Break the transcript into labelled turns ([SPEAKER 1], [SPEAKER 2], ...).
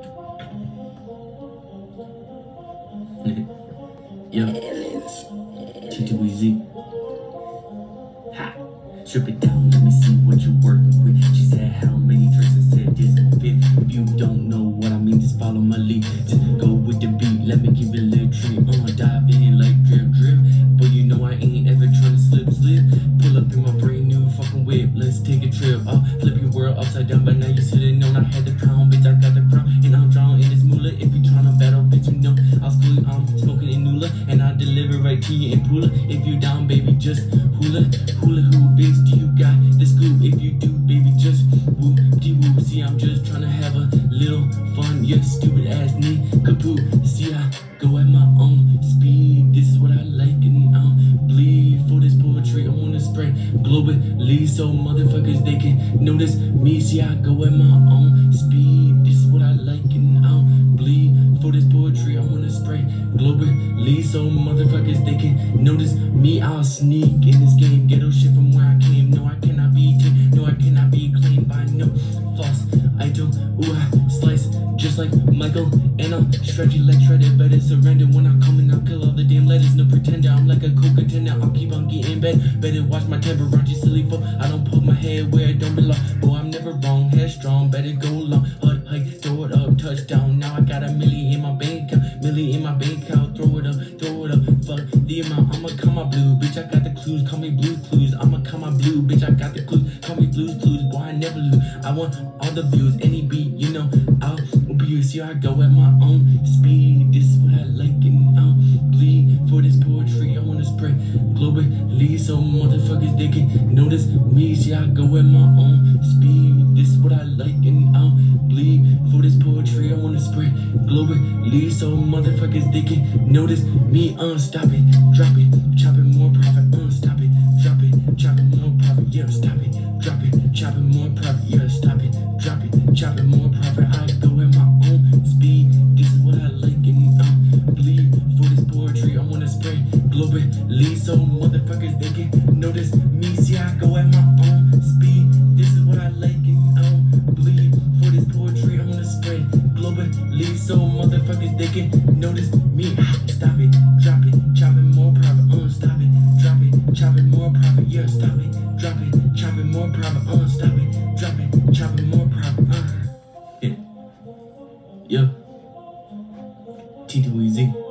[SPEAKER 1] Yo, Too easy. Ha! Strip it down, let me see what you're working with. She said, How many drinks? I said, This fit. If you don't know what I mean, just follow my lead. Just go with the beat, let me give you a little treat. Uh, dive in like drip, drip. But you know I ain't ever trying to slip, slip. Pull up in my brand new fucking whip, let's take a trip. I'll flip your world upside down, but now you sitting Battle, bitch, know you. I'm smoking inula, and I deliver right to you ampullar. If you down, baby, just hula, hula who bitch, do you got the scoop? If you do, baby, just whoop de whoop. See, I'm just trying to have a little fun. You stupid ass knee kapoo. See, I go at my own speed. This is what I like, and I'll bleed for this poetry. I wanna spread globally so motherfuckers they can notice me. See, I go at my own speed. I spread globally so motherfuckers they can notice me. I'll sneak in this game, ghetto shit from where I came. No, I cannot be. No, I cannot be claimed by no false idol. Ooh, I slice just like Michael, and I'm stretchy like Shredder. Better surrender when I'm coming. I'll kill all the damn letters. No pretender, I'm like a cool contender. I'll keep on getting bed. Better watch my temper, aren't you silly fool? I don't put my head where it don't belong. Boy, I'm never wrong. Headstrong, better go long. Hut hike, throw it up, touchdown. Now I got a milli in my bank account. In my bank account. Throw it up, throw it up. Fuck the amount. I'ma come my blue, bitch. I got the clues. Call me blue clues. I'ma come my blue, bitch. I got the clues. Call me Blue's Clues. Boy, I never lose. I want all the views. Any beat, you know. I'll abuse you. I go at my own speed. This is what I like, and I'll bleed for this poetry. I wanna spread globally so motherfuckers they can notice me. See, I go at my own speed. This is what I like, and spread globally so motherfuckers they can notice me. Uh, stop it, drop it, chop it, more profit. Uh, stop it, drop it, chop it, more profit. Yeah, stop it, drop it, chop it, more profit. Yeah, stop it, drop it, chop it, more profit. I go at my own speed. This is what I like, and I'll bleed for this poetry. I wanna spread globally so motherfuckers they can notice me. See, I go at my own speed. This is what I like, and I'll bleed globally so motherfuckers they can notice me. Stop it, drop it, chop it, more profit. Uh, stop it, drop it, chop it, more profit. Yeah, stop it, drop it, chop it, more profit. Uh, stop it, drop it, chop it, more profit. Uh. Yeah. T2 Easy.